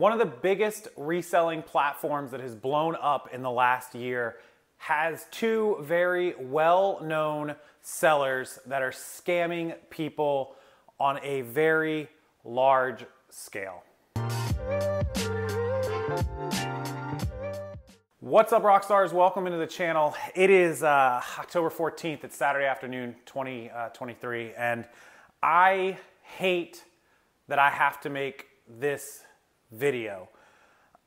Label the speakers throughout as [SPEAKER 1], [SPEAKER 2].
[SPEAKER 1] One of the biggest reselling platforms that has blown up in the last year has two very well known sellers that are scamming people on a very large scale. What's up, rock stars? Welcome into the channel. It is uh, October 14th. It's Saturday afternoon, 2023, uh, and I hate that I have to make this video.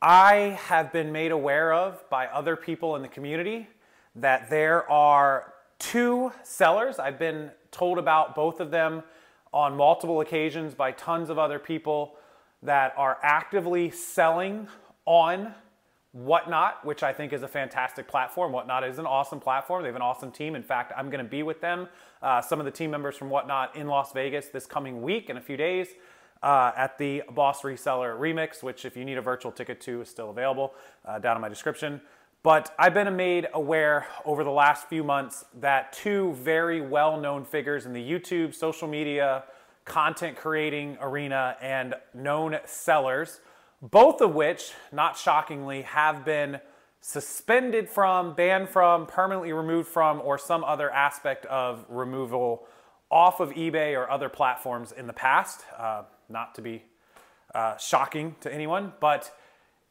[SPEAKER 1] I have been made aware of by other people in the community that there are two sellers. I've been told about both of them on multiple occasions by tons of other people that are actively selling on Whatnot, which I think is a fantastic platform. Whatnot is an awesome platform. They have an awesome team. In fact, I'm going to be with them, uh, some of the team members from Whatnot in Las Vegas this coming week in a few days uh, at the Boss Reseller Remix, which if you need a virtual ticket to is still available uh, down in my description. But I've been made aware over the last few months that two very well-known figures in the YouTube, social media, content creating arena and known sellers – both of which, not shockingly, have been suspended from, banned from, permanently removed from, or some other aspect of removal off of eBay or other platforms in the past. Uh, not to be uh, shocking to anyone, but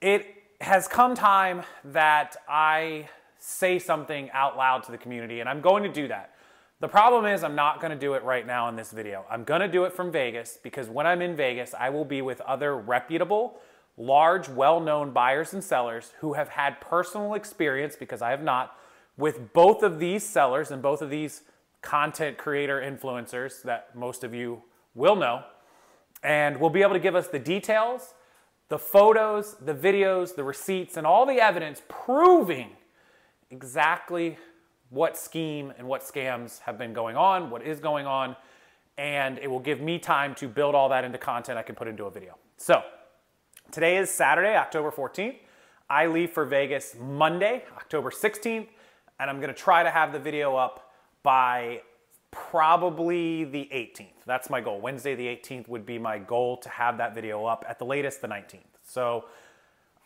[SPEAKER 1] it has come time that I say something out loud to the community, and I'm going to do that. The problem is I'm not going to do it right now in this video. I'm going to do it from Vegas because when I'm in Vegas, I will be with other reputable, large, well known buyers and sellers who have had personal experience, because I have not, with both of these sellers and both of these content creator influencers that most of you will know. And will be able to give us the details, the photos, the videos, the receipts, and all the evidence proving exactly what scheme and what scams have been going on, what is going on, and it will give me time to build all that into content I can put into a video. So, Today is Saturday, October 14th. I leave for Vegas Monday, October 16th, and I'm gonna try to have the video up by probably the 18th. That's my goal. Wednesday the 18th would be my goal to have that video up at the latest the 19th. So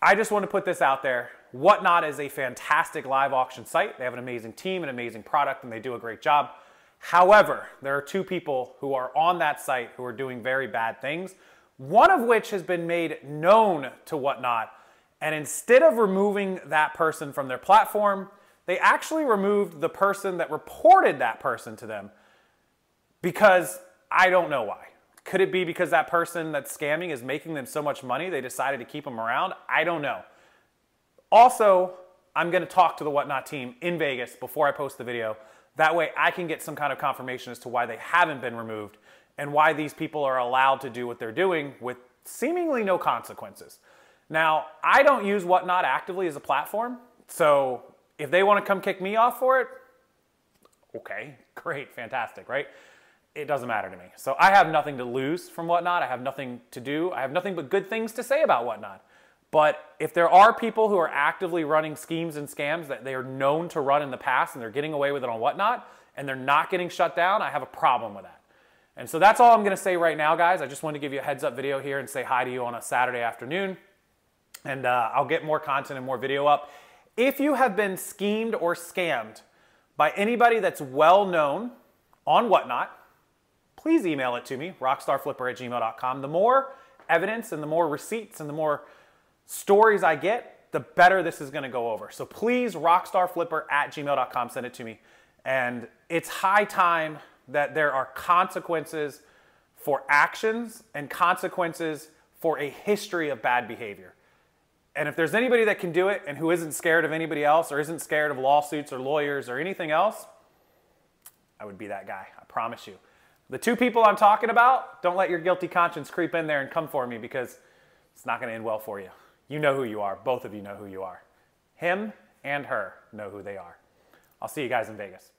[SPEAKER 1] I just want to put this out there. Whatnot is a fantastic live auction site. They have an amazing team, an amazing product, and they do a great job. However, there are two people who are on that site who are doing very bad things one of which has been made known to Whatnot. And instead of removing that person from their platform, they actually removed the person that reported that person to them because I don't know why. Could it be because that person that's scamming is making them so much money they decided to keep them around? I don't know. Also, I'm going to talk to the Whatnot team in Vegas before I post the video. That way I can get some kind of confirmation as to why they haven't been removed and why these people are allowed to do what they're doing with seemingly no consequences. Now, I don't use Whatnot actively as a platform, so if they want to come kick me off for it, okay, great, fantastic, right? It doesn't matter to me. So I have nothing to lose from Whatnot. I have nothing to do. I have nothing but good things to say about Whatnot. But if there are people who are actively running schemes and scams that they are known to run in the past and they're getting away with it on Whatnot and they're not getting shut down, I have a problem with that. And so that's all I'm going to say right now, guys. I just wanted to give you a heads up video here and say hi to you on a Saturday afternoon. And uh, I'll get more content and more video up. If you have been schemed or scammed by anybody that's well known on Whatnot, please email it to me, rockstarflipper at gmail.com. The more evidence and the more receipts and the more stories I get, the better this is going to go over. So please, rockstarflipper at gmail.com, send it to me. And it's high time that there are consequences for actions and consequences for a history of bad behavior. And if there's anybody that can do it and who isn't scared of anybody else or isn't scared of lawsuits or lawyers or anything else, I would be that guy. I promise you. The two people I'm talking about, don't let your guilty conscience creep in there and come for me because it's not going to end well for you. You know who you are. Both of you know who you are. Him and her know who they are. I'll see you guys in Vegas.